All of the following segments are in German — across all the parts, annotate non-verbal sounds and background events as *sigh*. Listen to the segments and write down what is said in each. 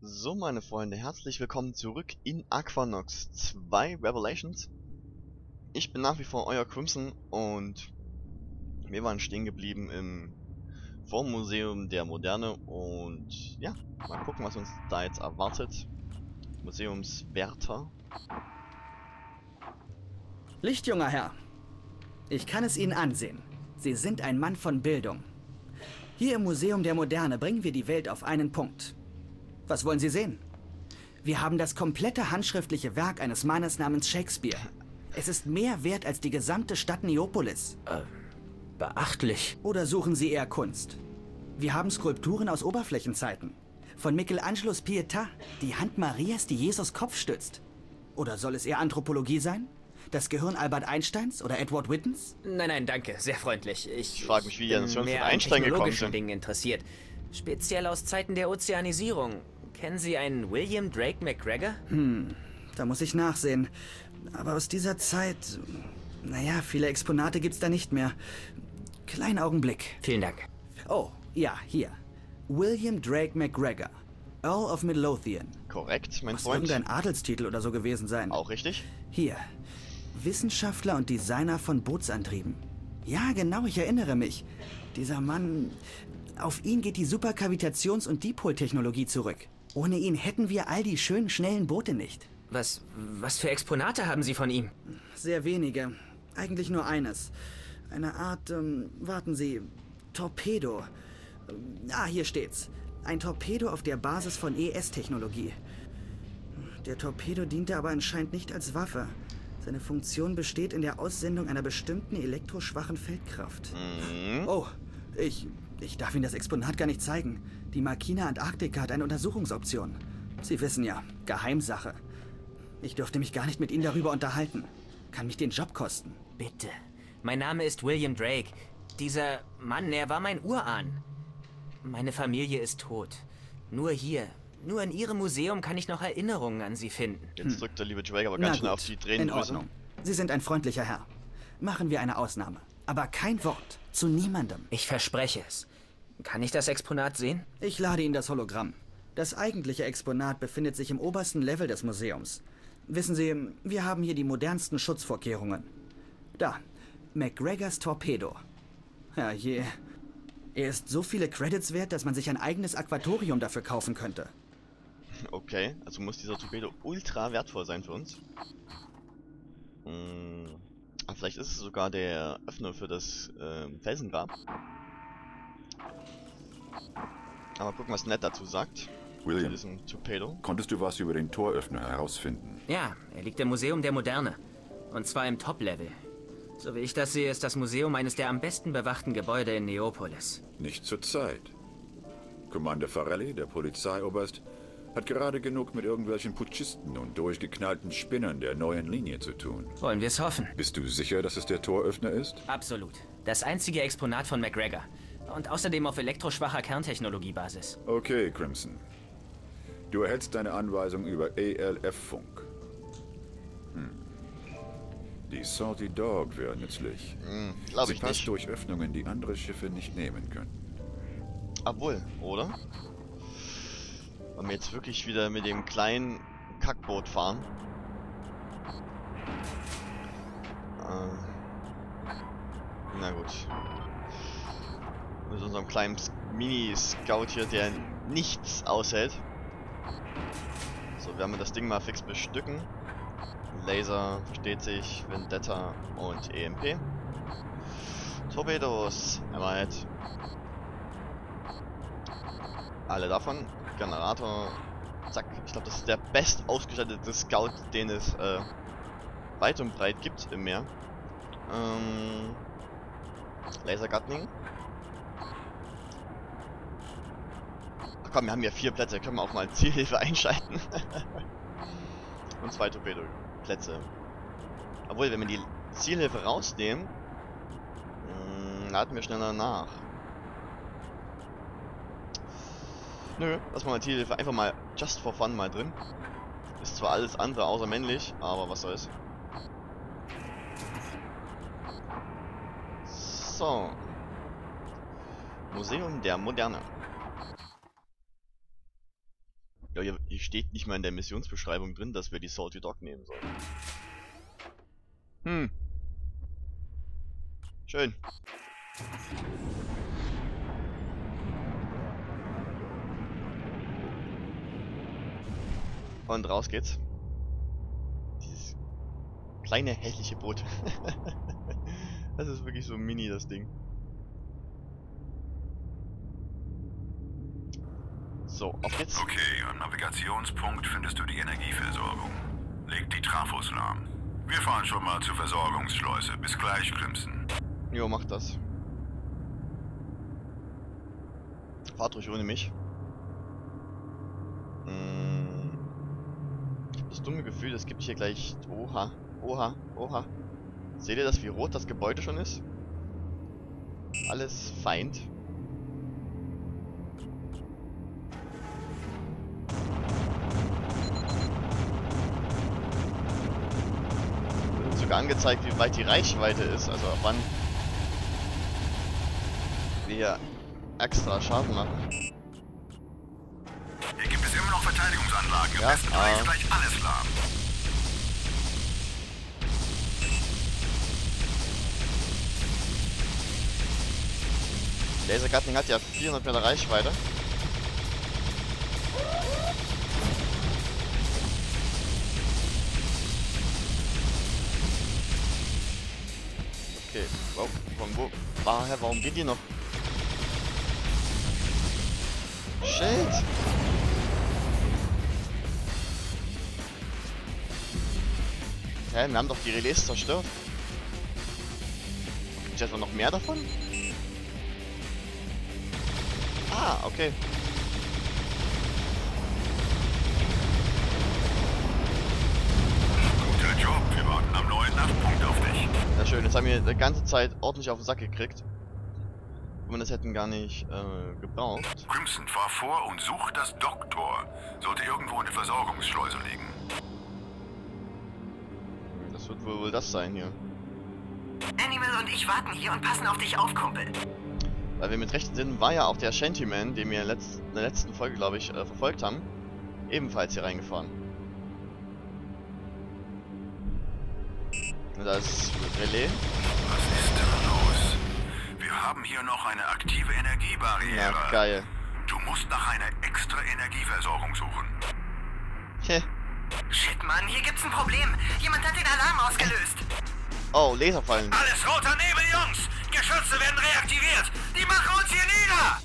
So, meine Freunde, herzlich willkommen zurück in Aquanox 2 Revelations. Ich bin nach wie vor euer Crimson und wir waren stehen geblieben im Vormuseum der Moderne und ja, mal gucken, was uns da jetzt erwartet. Museumswärter. Lichtjunger Herr, ich kann es Ihnen ansehen. Sie sind ein Mann von Bildung. Hier im Museum der Moderne bringen wir die Welt auf einen Punkt. Was wollen Sie sehen? Wir haben das komplette handschriftliche Werk eines Mannes namens Shakespeare. Es ist mehr wert als die gesamte Stadt Neopolis. Äh, beachtlich. Oder suchen Sie eher Kunst? Wir haben Skulpturen aus Oberflächenzeiten. Von Michelangelos Pietà, die Hand Marias, die Jesus Kopf stützt. Oder soll es eher Anthropologie sein? Das Gehirn Albert Einsteins oder Edward Whittens? Nein, nein, danke. Sehr freundlich. Ich, Ich frage mich, wie ihr an Einstein gekommen sind. Dingen interessiert. Speziell aus Zeiten der Ozeanisierung. Kennen Sie einen William Drake McGregor? Da muss ich nachsehen. Aber aus dieser Zeit. Naja, viele Exponate gibt's da nicht mehr. Kleinen Augenblick. Vielen Dank. Oh, ja, hier. William Drake McGregor. Earl of Midlothian. Korrekt, mein Muss Freund. irgendein Adelstitel oder so gewesen sein. Auch richtig? Hier. Wissenschaftler und Designer von Bootsantrieben. Ja, genau, ich erinnere mich. Dieser Mann. Auf ihn geht die Superkavitations- und Dipol-Technologie zurück. Ohne ihn hätten wir all die schönen, schnellen Boote nicht. Was, was für Exponate haben Sie von ihm? Sehr wenige. Eigentlich nur eines. Eine Art, ähm, warten Sie, Torpedo. Ah, hier steht's. Ein Torpedo auf der Basis von ES-Technologie. Der Torpedo diente aber anscheinend nicht als Waffe. Seine Funktion besteht in der Aussendung einer bestimmten elektroschwachen Feldkraft. Oh, ich, ich darf Ihnen das Exponat gar nicht zeigen. Die Markina Antarktika hat eine Untersuchungsoption. Sie wissen ja, Geheimsache. Ich dürfte mich gar nicht mit Ihnen darüber unterhalten. Kann mich den Job kosten. Bitte. Mein Name ist William Drake. Dieser Mann, er war mein Urahn. Meine Familie ist tot. Nur hier, nur in Ihrem Museum kann ich noch Erinnerungen an Sie finden. Jetzt drückt der liebe Drake aber Hm. Na ganz schön gut, auf die in Tränendrüse. Ordnung. Sie sind ein freundlicher Herr. Machen wir eine Ausnahme. Aber kein Wort. Zu niemandem. Ich verspreche es. Kann ich das Exponat sehen? Ich lade Ihnen das Hologramm. Das eigentliche Exponat befindet sich im obersten Level des Museums. Wissen Sie, wir haben hier die modernsten Schutzvorkehrungen. Da, McGregors Torpedo. Herrje. Er ist so viele Credits wert, dass man sich ein eigenes Aquatorium dafür kaufen könnte. Okay, also muss dieser Torpedo ultra wertvoll sein für uns. Hm, vielleicht ist es sogar der Öffner für das ähm, Felsengrab. Aber gucken, was Ned dazu sagt. William, konntest du was über den Toröffner herausfinden? Ja, er liegt im Museum der Moderne. Und zwar im Top-Level. So wie ich das sehe, ist das Museum eines der am besten bewachten Gebäude in Neopolis. Nicht zur Zeit. Commander Farelli, der Polizeioberst, hat gerade genug mit irgendwelchen Putschisten und durchgeknallten Spinnern der neuen Linie zu tun. Wollen wir es hoffen? Bist du sicher, dass es der Toröffner ist? Absolut. Das einzige Exponat von McGregor. Und außerdem auf elektroschwacher Kerntechnologiebasis. Okay, Crimson. Du erhältst deine Anweisung über ALF-Funk. Hm. Die Salty Dog wäre nützlich. Glaube Sie ich passt nicht. durch Öffnungen, die andere Schiffe nicht nehmen können. Obwohl, oder? Wollen wir jetzt wirklich wieder mit dem kleinen Kackboot fahren? Ähm. Na gut. Mit unserem kleinen Mini-Scout hier, der nichts aushält. So, wir das Ding mal fix bestücken. Laser, versteht sich, Vendetta und EMP. Torpedos, erweitert. Alle davon. Generator. Zack. Ich glaube, das ist der best ausgestattete Scout, den es äh, weit und breit gibt im Meer. Ähm, Laser Gatling. Komm, wir haben ja vier Plätze. Können wir auch mal Zielhilfe *laughs* einschalten. *laughs* und zwei Torpedo-Plätze. Obwohl, wenn wir die Zielhilfe rausnehmen, mh, laden wir schneller nach. Nö, lass mal die Hilfe einfach mal just for fun mal drin. Ist zwar alles andere außer männlich, aber was soll's. So. Museum der Moderne. Ja, hier, hier steht nicht mal in der Missionsbeschreibung drin, dass wir die Salty Dog nehmen sollen. Hm. Schön. Und raus geht's. Dieses kleine hässliche Boot. *laughs* das ist wirklich so mini, das Ding. So, auf geht's. Okay, am Navigationspunkt findest du die Energieversorgung. Leg die Trafos lahm. Wir fahren schon mal zur Versorgungsschleuse. Bis gleich, Crimson. Jo, mach das. Fahrt ruhig ohne mich. Hm. Ich hab das dumme Gefühl, es gibt hier gleich... Oha, oha, oha. Seht ihr das, wie rot das Gebäude schon ist? Alles Feind. Angezeigt, wie weit die Reichweite ist, also ab wann wir extra Schaden machen. Hier gibt es immer noch Verteidigungsanlagen. Am Ja, besten ah. legst gleich alles lahm. Laser Gatling hat ja 400 Meter Reichweite. Okay, wow, von wo? Woher, warum geht die noch? Shit! Hä, wir haben doch die Relais zerstört. Gibt es etwa noch mehr davon? Ah, okay. Nachtpunkt auf dich. Ja schön, jetzt haben wir die ganze Zeit ordentlich auf den Sack gekriegt. Und wir das hätten gar nicht äh, gebraucht. Crimson, fahr vor und such das Doktor. Sollte irgendwo in der Versorgungsschleuse liegen. Das wird wohl, wohl das sein hier. Animal und ich warten hier und passen auf dich auf, Kumpel. Weil wir mit rechten Sinn war ja auch der Shantyman, den wir in der letzten Folge, glaube ich, äh, verfolgt haben, ebenfalls hier reingefahren. Da ist Relais. Was ist da los? Wir haben hier noch eine aktive Energiebarriere. Ja, geil. Du musst nach einer extra Energieversorgung suchen. Heh. Shit, Mann, hier gibt's ein Problem. Jemand hat den Alarm ausgelöst. Oh, Laserfallen. Alles roter Nebel, Jungs! Geschütze werden reaktiviert! Die machen uns hier nieder!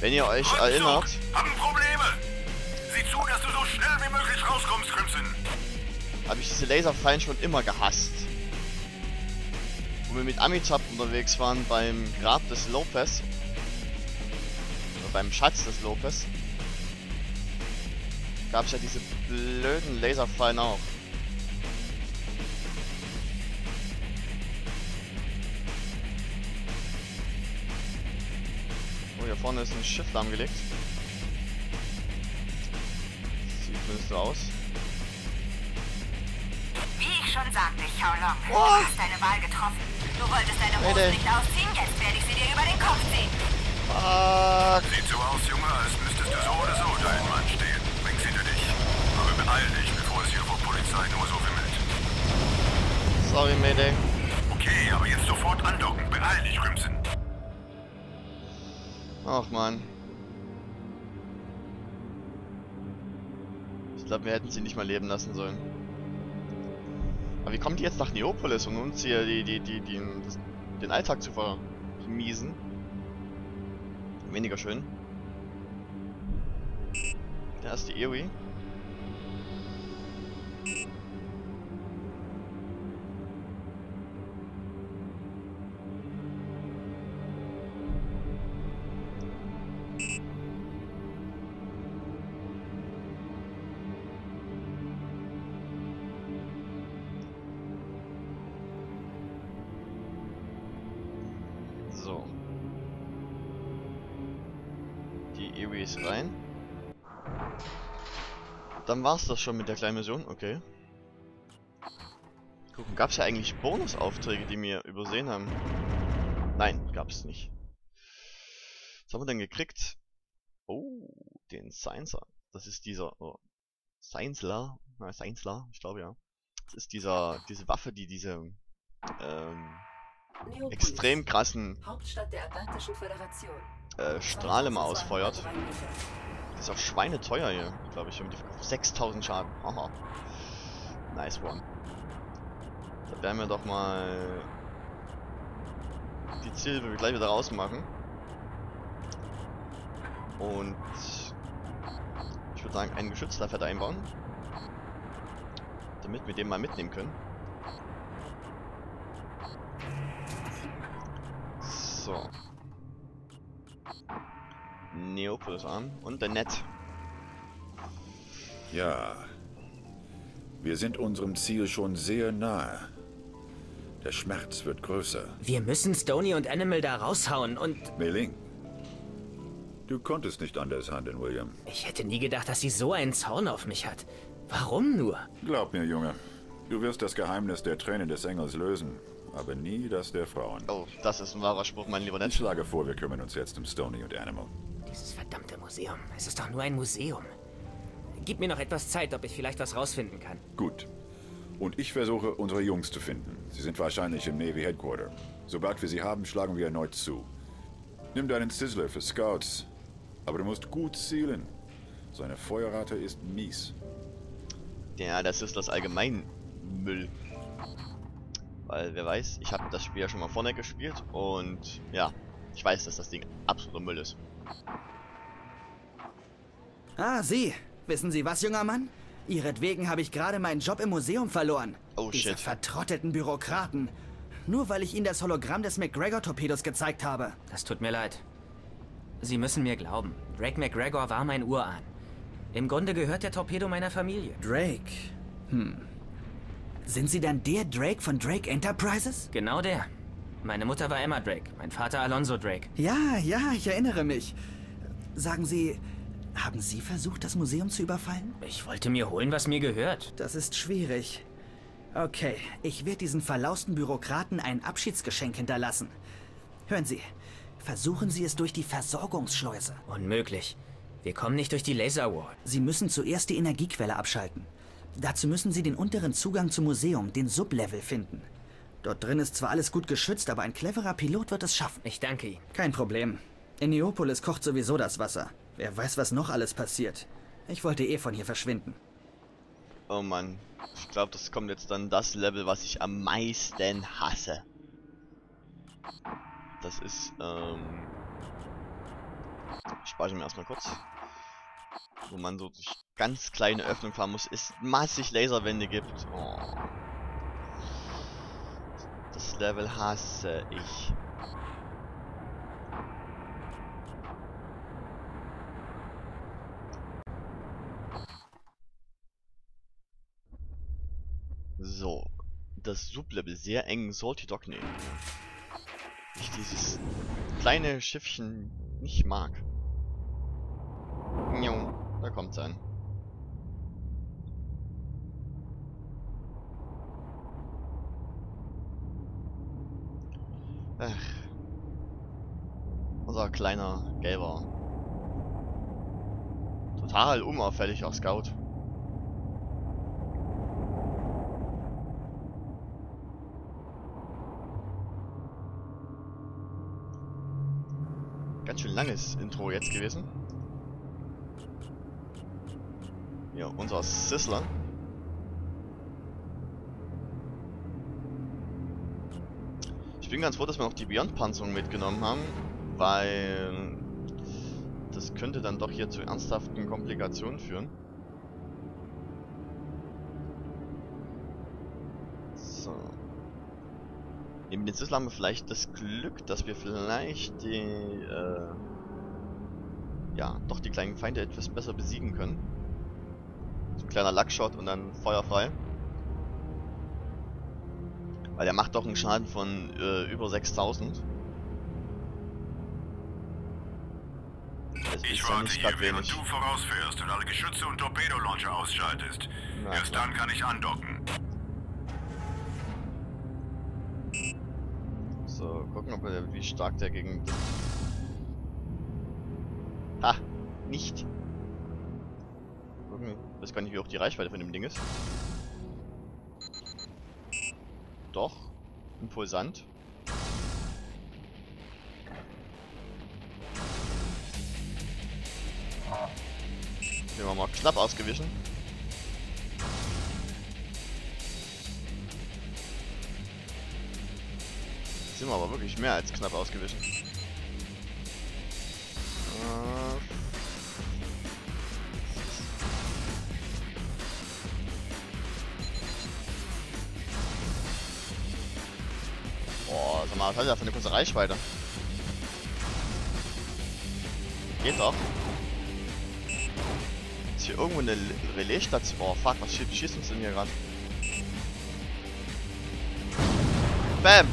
Wenn ihr euch Rückzug! erinnert, Haben Probleme! Sieh zu, dass du so schnell wie möglich rauskommst, Crimson! Habe ich diese Laserfallen schon immer gehasst. Wo wir mit Amitab unterwegs waren beim Grab des Lopez. Oder beim Schatz des Lopez. Gab es ja diese blöden Laserfallen auch. Oh, hier vorne ist ein Schiff lahmgelegt. Sieht zumindest so aus. Ich schon sagte, Xiaolong, du What? hast deine Wahl getroffen. Du wolltest deine. Hose nicht ausziehen, jetzt werde ich sie dir über den Kopf ziehen. Fuck! Sieht so aus, Junge, als müsstest du so oder so deinen Mann stehen. Bring's hinter dich. Aber beeil dich, bevor es hier vor Polizei nur so wimmelt. Sorry, Mayday. Okay, aber jetzt sofort andocken. Beeil dich, Crimson. Ach man. Ich glaube, wir hätten sie nicht mal leben lassen sollen. Aber wie kommt die jetzt nach Neopolis, um uns hier die, die, die, das, den Alltag zu vermiesen? Weniger schön. Da ist die Ewi. Rein. Dann war's das schon mit der kleinen Mission, okay. Gucken, gab's ja eigentlich Bonusaufträge, die wir übersehen haben? Nein, gab's nicht. Was haben wir denn gekriegt? Oh, den Sciencer. Das ist dieser oh, Seinsler, na, Seinsler, ich glaube ja. Das ist dieser, diese Waffe, die diese ähm, Neopolis, extrem krassen Hauptstadt der Atlantischen Föderation. Äh, Strahl immer 2200 ausfeuert. Ist auch schweineteuer hier, glaube ich. wenn die verkauft. 6000 Schaden. Haha. Nice one. Da werden wir doch mal die Ziele gleich wieder rausmachen. Und ich würde sagen, einen Geschützlafett einbauen. Damit wir den mal mitnehmen können. So. Neopolis an. Und der Net. Ja. Wir sind unserem Ziel schon sehr nahe. Der Schmerz wird größer. Wir müssen Stony und Animal da raushauen und Mei-Ling. Du konntest nicht anders handeln, William. ich hätte nie gedacht, dass sie so einen Zorn auf mich hat. Warum nur? Glaub mir, Junge. Du wirst das Geheimnis der Tränen des Engels lösen, aber nie das der Frauen. Oh, das ist ein wahrer Spruch, mein lieber Ich Ned. schlage vor, wir kümmern uns jetzt um Stony und Animal. Dieses verdammte Museum. Es ist doch nur ein Museum. Gib mir noch etwas Zeit, ob ich vielleicht was rausfinden kann. Gut. Und ich versuche, unsere Jungs zu finden. Sie sind wahrscheinlich im Navy Headquarter. Sobald wir sie haben, schlagen wir erneut zu. Nimm deinen Sizzler für Scouts. Aber du musst gut zielen. Seine Feuerrate ist mies. Ja, das ist das allgemein Müll. Weil, wer weiß, ich habe das Spiel ja schon mal vorne gespielt und ja, ich weiß, dass das Ding absoluter Müll ist. Ah, Sie. Wissen Sie was, junger Mann? Ihretwegen habe ich gerade meinen Job im Museum verloren. Oh, Diese shit. vertrotteten Bürokraten. Nur weil ich Ihnen das Hologramm des McGregor-Torpedos gezeigt habe. Das tut mir leid. Sie müssen mir glauben. Drake McGregor war mein Urahn. Im Grunde gehört der Torpedo meiner Familie. Drake. Hm. Sind Sie dann der Drake von Drake Enterprises? Genau der. Meine Mutter war Emma Drake, mein Vater Alonso Drake. Ja, ja, ich erinnere mich. Sagen Sie, haben Sie versucht, das Museum zu überfallen? Ich wollte mir holen, was mir gehört. Das ist schwierig. Okay, ich werde diesen verlausten Bürokraten ein Abschiedsgeschenk hinterlassen. Hören Sie, versuchen Sie es durch die Versorgungsschleuse. Unmöglich. Wir kommen nicht durch die Laser Wall. Sie müssen zuerst die Energiequelle abschalten. Dazu müssen Sie den unteren Zugang zum Museum, den Sublevel, finden. Dort drin ist zwar alles gut geschützt, aber ein cleverer Pilot wird es schaffen. Ich danke Ihnen. Kein Problem. In Neopolis kocht sowieso das Wasser. Wer weiß, was noch alles passiert. Ich wollte eh von hier verschwinden. Oh Mann, ich glaube, das kommt jetzt dann das Level, was ich am meisten hasse. Das ist, ähm... Ich speichere mir erstmal kurz. Wo man so durch ganz kleine Öffnungen fahren muss, es massig Laserwände gibt. Oh. Das Level hasse ich. So. Das Sublevel sehr eng Salty Dock nehmen. Ich dieses kleine Schiffchen nicht mag. Jo, da kommt's ein. Ach. Unser kleiner gelber. Total unauffälliger Scout. Ganz schön langes Intro jetzt gewesen. Ja, unser Sizzler. Ich bin ganz froh, dass wir noch die Beyond-Panzerung mitgenommen haben, weil das könnte dann doch hier zu ernsthaften Komplikationen führen. So. Neben den Sizzler haben wir vielleicht das Glück, dass wir vielleicht die, äh, ja, doch die kleinen Feinde etwas besser besiegen können. So ein kleiner Luckshot und dann feuerfrei. Weil der macht doch einen Schaden von äh, über 6000. Das Ich ja warte nicht hier, während du vorausfährst und alle Geschütze und Torpedolauncher ausschaltest. Na Erst klar. dann kann ich andocken. So, gucken, ob er, wie stark der gegen... Ha! Nicht! Ich weiß gar nicht, wie hoch die Reichweite von dem Ding ist. Doch. Impulsant. Den wir mal knapp ausgewichen. Sind wir aber wirklich mehr als knapp ausgewichen. Mal, was hat er für eine kurze Reichweite? Geht doch. Ist hier irgendwo eine Relaisstation? Oh fuck, was schießt, schießt uns denn hier gerade? Bam!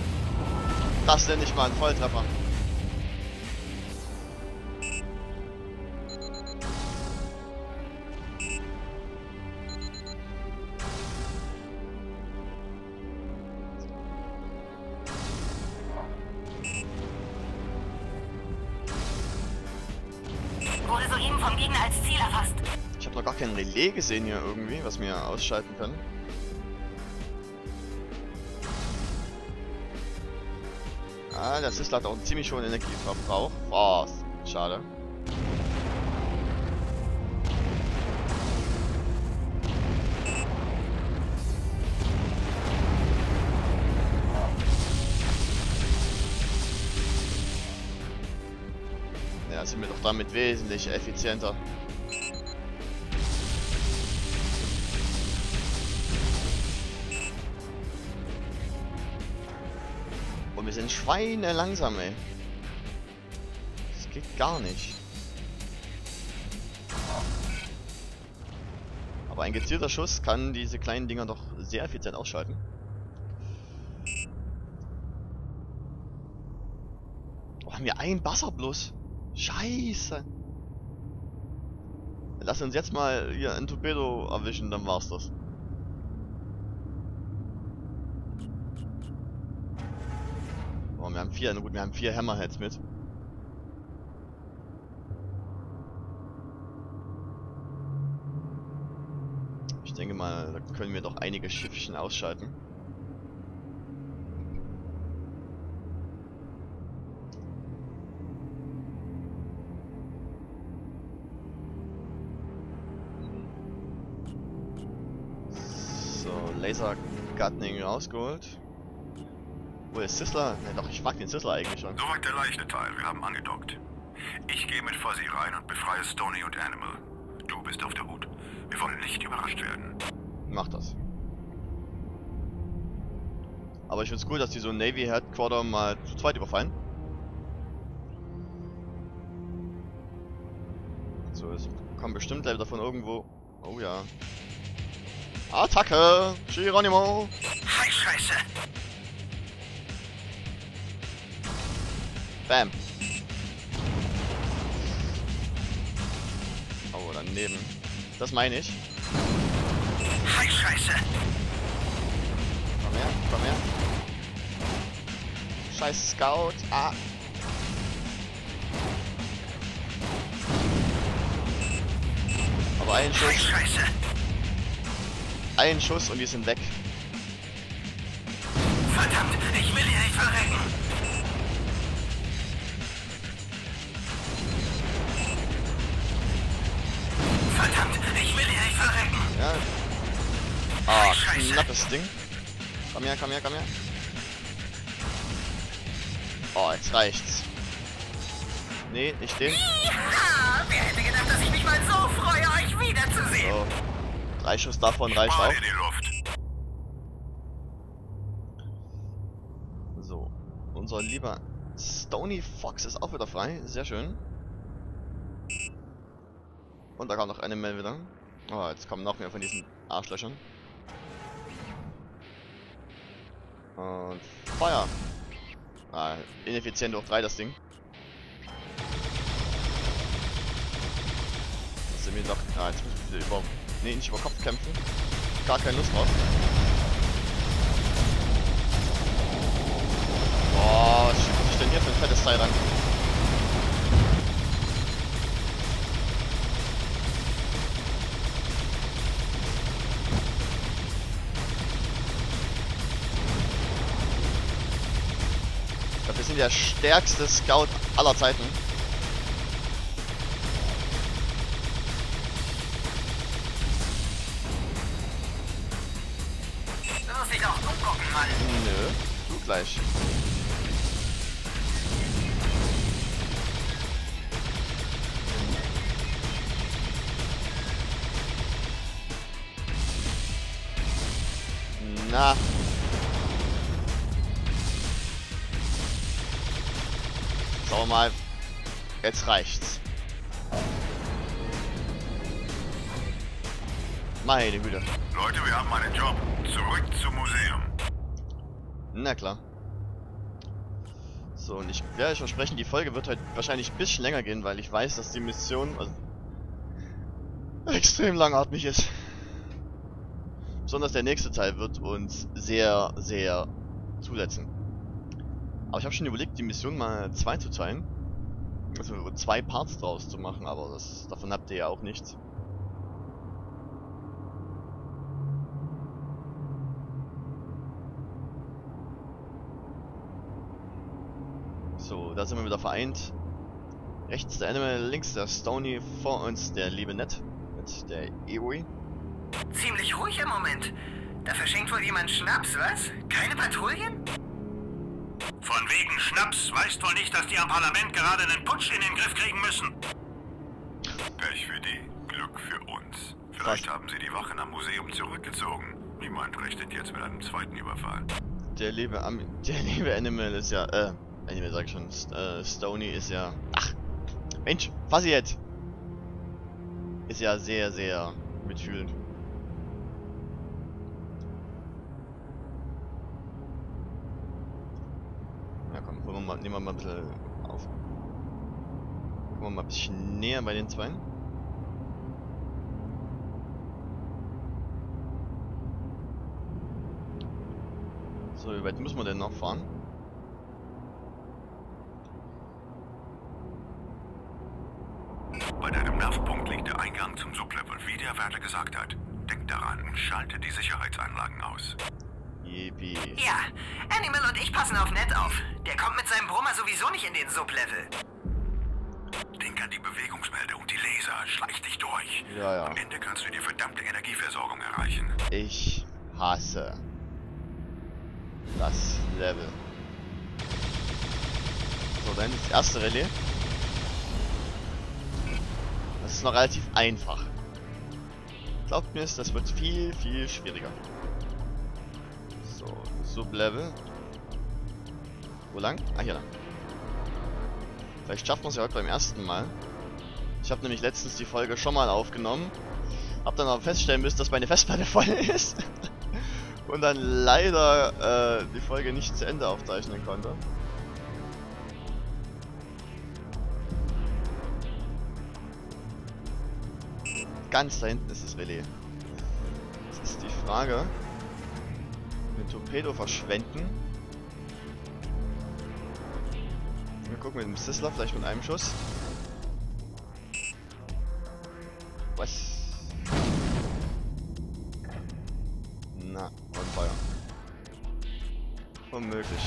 Das nenne ich mal ein Volltreffer. Relais gesehen hier irgendwie, was wir ausschalten können. Ah, das ist leider auch ein ziemlich hohen Energieverbrauch. Boah, schade. Ja, sind wir doch damit wesentlich effizienter. Sind Schweine langsam, ey. Das geht gar nicht. Aber ein gezielter Schuss kann diese kleinen Dinger doch sehr effizient ausschalten. Oh, haben wir einen Basser bloß? Scheiße. Lass uns jetzt mal hier ein Torpedo erwischen, dann war's das. Oh, wir haben vier, gut, wir haben vier Hammerheads mit. Ich denke mal, da können wir doch einige Schiffchen ausschalten. So, Laser Gunning rausgeholt. Wo ist Sizzler? Ne, doch, ich mag den Sizzler eigentlich schon. Soweit der leichte Teil. Wir haben angedockt. Ich gehe mit Fuzzy rein und befreie Stony und Animal. Du bist auf der Hut. Wir wollen nicht überrascht werden. Mach das. Aber ich find's cool, dass die so ein Navy Headquarter mal zu zweit überfallen. So, es kommen bestimmt gleich davon irgendwo. Oh ja. Attacke! Geronimo! Hi, Scheiße. Bam! Oh, daneben. Das meine ich. Hi, Scheiße. Komm her, komm her. Scheiß Scout. Ah. Aber ein Hi, Schuss, Scheiße. ein Schuss und die sind weg. Verdammt, ich will hier nicht verrecken. Ja. Ah, knappes Ding. Komm her, komm her, komm her. Oh, jetzt reicht's. Nee, nicht den. Ja, wer hätte gedacht, dass ich mich mal so freue, euch wiederzusehen? So. Drei Schuss davon reicht auch. So. Unser lieber Stony Fox ist auch wieder frei. Sehr schön. Und da kam noch eine Mail wieder. Oh, jetzt kommen noch mehr von diesen Arschlöchern. Und Feuer. Ah, ineffizient durch drei das Ding. Das sind wir doch. Ah, jetzt müssen wir über. Nee, nicht über Kopf kämpfen. Gar keine Lust drauf. Boah, was schiebt denn hier für ein fettes Teil ran? Bin der stärkste Scout aller Zeiten. Nö, du gleich. Schauen wir mal. Jetzt reicht's. Meine Güte. Leute, wir haben einen Job. Zurück zum Museum. Na klar. So, und ich werde euch versprechen, die Folge wird heute wahrscheinlich ein bisschen länger gehen, weil ich weiß, dass die Mission also, *laughs* extrem langatmig ist. Besonders der nächste Teil wird uns sehr, sehr zusetzen. Aber ich habe schon überlegt, die Mission mal zwei zu teilen. Also zwei Parts draus zu machen, aber das, davon habt ihr ja auch nichts. So, da sind wir wieder vereint. Rechts der Animal, links der Stony, vor uns der liebe Ned mit der Ewi. Ziemlich ruhig im Moment. Da verschenkt wohl jemand Schnaps, was? Keine Patrouillen? Von wegen Schnaps weißt wohl nicht, dass die am Parlament gerade einen Putsch in den Griff kriegen müssen. Pech für die, Glück für uns. Vielleicht haben sie die Wachen am Museum zurückgezogen. Niemand rechnet jetzt mit einem zweiten Überfall. Der liebe Am der liebe Animal ist ja, äh, Animal sag ich schon, St äh, Stony ist ja, ach, Mensch, was jetzt? Ist ja sehr, sehr mitfühlend. Mal, nehmen wir mal ein bisschen auf. Kommen wir mal ein bisschen näher bei den Zweien. So, wie weit müssen wir denn noch fahren? Bei deinem Nervpunkt liegt der Eingang zum Sublevel, wie der Wärter gesagt hat. Denk daran und schalte die Sicherheitsanlagen aus. Yippie. Ja, Animal und ich passen auf Ned auf. Der kommt mit seinem Brummer sowieso nicht in den Sublevel. Denk an die Bewegungsmelder und die Laser. Schleich dich durch. Ja, ja. Am Ende kannst du die verdammte Energieversorgung erreichen. Ich hasse das Level. So, dann das erste Relais. Das ist noch relativ einfach. Glaubt mir es, das wird viel, viel schwieriger. So, Sublevel. Wo lang? Ah, hier lang. Vielleicht schaffen wir es ja heute beim ersten Mal. Ich habe nämlich letztens die Folge schon mal aufgenommen. Hab dann aber feststellen müssen, dass meine Festplatte *laughs* voll ist. Und dann leider äh, die Folge nicht zu Ende aufzeichnen konnte. Ganz da hinten ist das Relais. Jetzt ist die Frage, den Torpedo verschwenden. Wir gucken mit dem Sizzler, vielleicht mit einem Schuss. Was? Na, on fire. Unmöglich.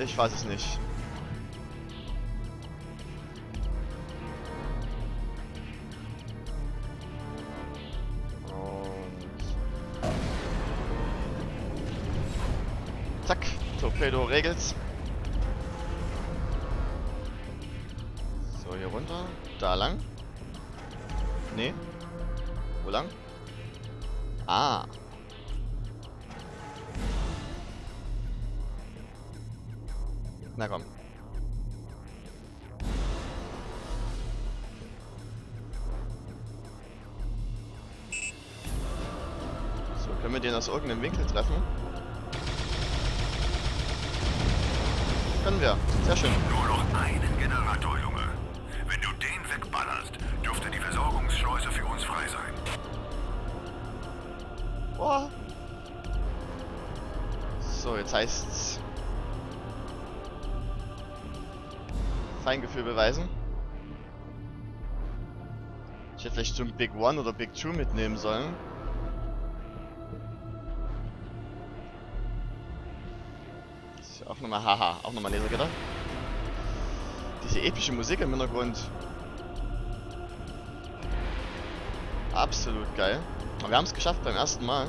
Ich weiß es nicht. Aus irgendeinem Winkel treffen? Können wir. Sehr schön. Nur noch einen Generator, Junge. Wenn du den wegballerst, dürfte die Versorgungsschleuse für uns frei sein. Boah. So, jetzt heißt's. Feingefühl beweisen. Ich hätte vielleicht zum Big One oder Big Two mitnehmen sollen. Auch nochmal, haha, auch nochmal Lasergitter. Diese epische Musik im Hintergrund. Absolut geil. Aber wir haben es geschafft beim ersten Mal.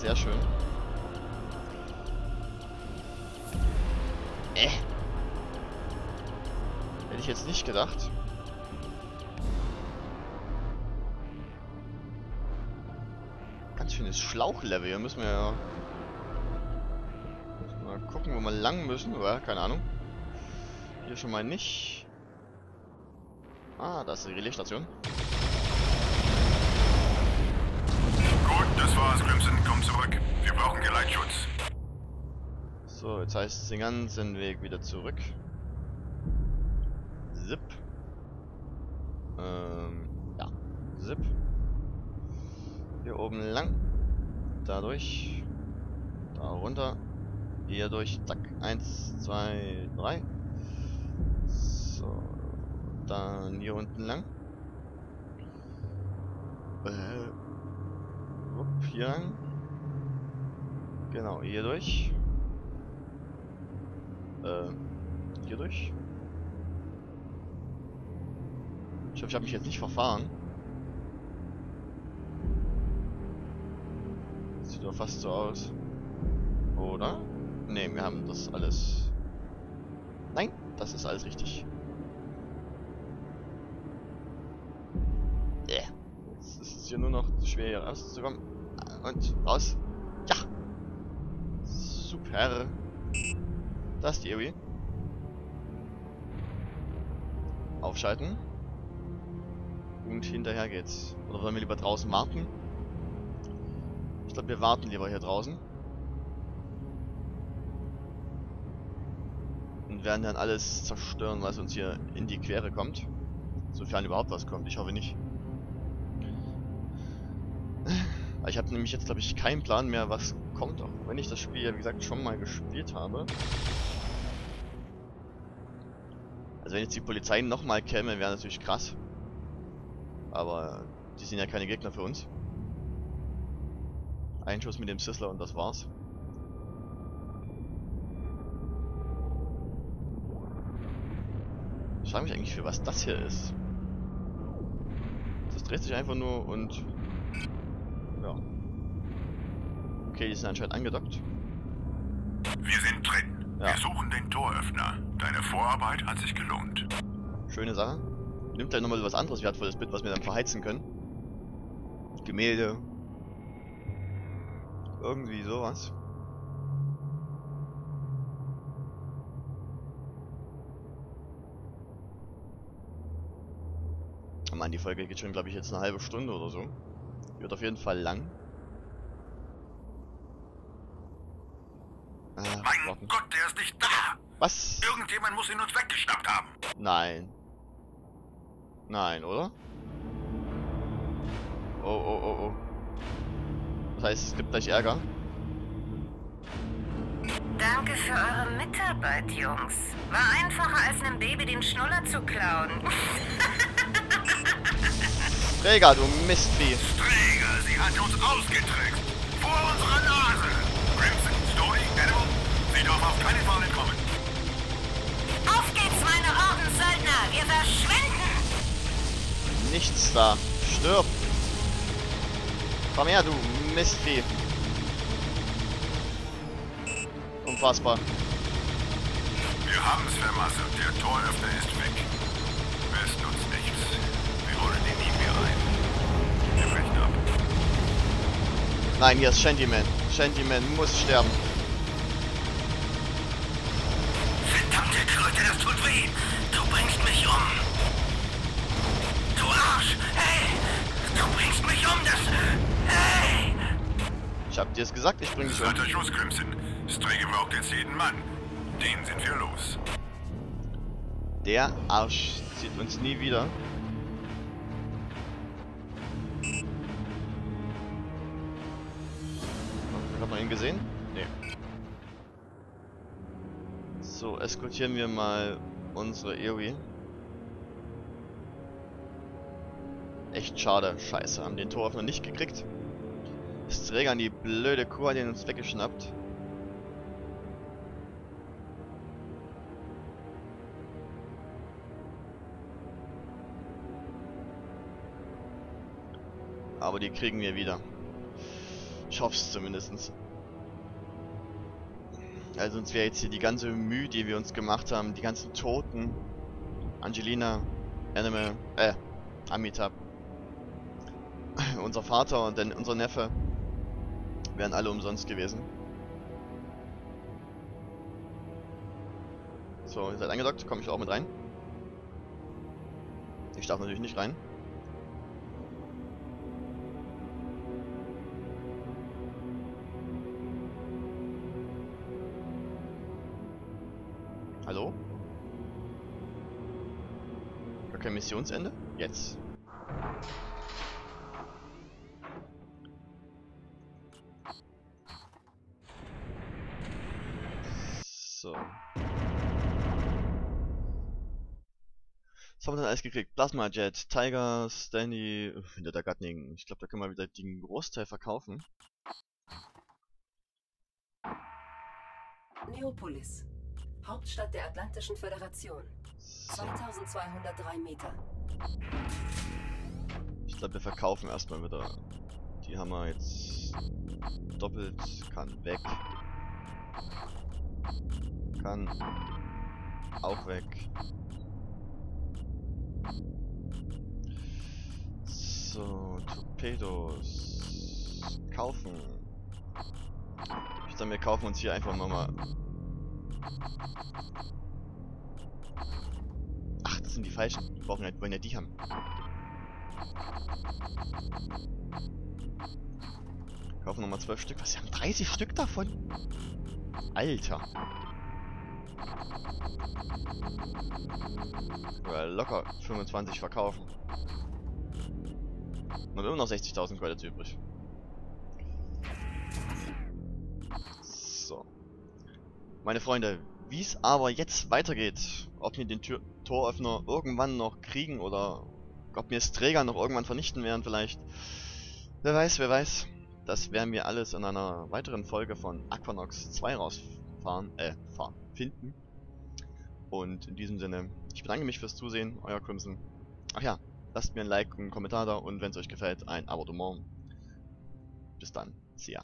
Sehr schön. Äh. Hätte ich jetzt nicht gedacht. Schlauchlevel. Hier müssen wir ja... Mal gucken, wo wir lang müssen. Oder? Keine Ahnung. Hier schon mal nicht. Ah, da ist die Relaisstation. Gut, das war's, Crimson. Komm zurück. Wir brauchen Geleitschutz. So, jetzt heißt es den ganzen Weg wieder zurück. Zip. Ähm, ja. Zip. Hier oben lang. Dadurch. Da runter. Hier durch. Zack. Eins, zwei, drei. So. Dann hier unten lang. Äh. Upp, hier lang. Genau, hier durch. Äh, hier durch. Ich hoffe, ich habe mich jetzt nicht verfahren. Sieht doch fast so aus. Oder? Ne, wir haben das alles... Nein, das ist alles richtig. Yeah. Jetzt ist es hier nur noch schwer hier rauszukommen. Und raus. Ja. Super. Das ist die Erie. Aufschalten. Und hinterher geht's. Oder wollen wir lieber draußen warten? Ich glaube, wir warten lieber hier draußen. Und werden dann alles zerstören, was uns hier in die Quere kommt. Sofern überhaupt was kommt. Ich hoffe nicht. Ich habe nämlich jetzt, glaube ich, keinen Plan mehr, was kommt. Auch wenn ich das Spiel ja, wie gesagt, schon mal gespielt habe. Also wenn jetzt die Polizei nochmal käme, wäre natürlich krass. Aber die sind ja keine Gegner für uns. Ein Schuss mit dem Sizzler und das war's. Ich frage mich eigentlich, für was das hier ist. Das dreht sich einfach nur und... Ja. Okay, die sind anscheinend angedockt. Wir sind drin. Ja. Wir suchen den Toröffner. Deine Vorarbeit hat sich gelohnt. Schöne Sache. Nimmt gleich nochmal was anderes wertvolles mit, was wir dann verheizen können. Gemälde. Irgendwie sowas. Oh Mann, die Folge geht schon, glaube ich, jetzt eine halbe Stunde oder so. Wird auf jeden Fall lang. Ah, Mein warten. Gott, der ist nicht da! Was? Irgendjemand muss ihn uns weggeschnappt haben. Nein. Nein, oder? Oh, oh, oh, oh. Das heißt, es gibt gleich Ärger. Danke für eure Mitarbeit, Jungs. War einfacher als einem Baby den Schnuller zu klauen. *laughs* Träger, du Mistvieh. Träger, sie hat uns ausgetrickst. Vor unserer Nase. Crimson, Story, Animal, sie darf auf keinen Fall entkommen. Auf geht's, meine Ordenssöldner. Wir verschwinden. Nichts da. Stirb. Komm her, du Mistvieh. Unfassbar. Wir haben es vermasselt. Der Toröffner ist weg. Es nutzt nichts. Wir holen ihn nie mehr ein. Wir brechen ab. Nein, hier ist Shandyman. Shandyman muss sterben. Verdammte Kröte, das tut weh. Du bringst mich um. Du Arsch. Hey, du bringst mich um. Das... Hey. Ich hab dir es gesagt, ich bringe dich um. Schuss, Crimson. Stray gebraucht jetzt jeden Mann. Den sind wir los. Der Arsch zieht uns nie wieder. Hat man ihn gesehen? Nee. So, eskortieren wir mal unsere Eerie. Echt schade, scheiße, haben den Toröffner nicht gekriegt. Das Träger an die blöde Kuh ihn uns weggeschnappt. Aber die kriegen wir wieder. Ich hoffe es zumindest. Also sonst wäre jetzt hier die ganze Mühe, die wir uns gemacht haben, die ganzen Toten. Angelina, Animal, äh, Amitab. unser Vater und dann unser Neffe wären alle umsonst gewesen. So, ihr seid eingedockt, komme ich auch mit rein. Ich darf natürlich nicht rein. Hallo? Okay, Missionsende? Jetzt. Alles gekriegt? Plasma Jet, Tiger, Stanley, hinter der Gatling. Ich glaube, da können wir wieder den Großteil verkaufen. Neopolis. Hauptstadt der Atlantischen Föderation. 2203 Meter. Ich glaube, wir verkaufen erstmal wieder. Die haben wir jetzt doppelt. Kann weg. Kann auch weg. So, Torpedos. Kaufen. Ich sag, wir kaufen uns hier einfach nochmal Ach, das sind die falschen. Wir brauchen ja, wollen ja die haben. Kaufen nochmal 12 Stück. Was, wir haben 30 Stück davon? Alter. Locker 25 verkaufen. Und immer noch 60.000 Credits übrig. So. Meine Freunde, wie es aber jetzt weitergeht, ob wir den Tür Toröffner irgendwann noch kriegen oder ob wir es Träger noch irgendwann vernichten werden vielleicht. Wer weiß, wer weiß. Das werden wir alles in einer weiteren Folge von Aquanox 2 rausfahren, äh, fahren, finden. Und in diesem Sinne, ich bedanke mich fürs Zusehen, euer Crimson. Ach ja, lasst mir ein Like und einen Kommentar da und wenn es euch gefällt, ein Abonnement. Bis dann, see ya.